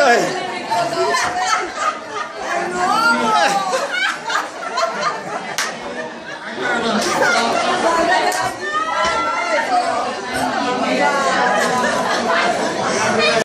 cười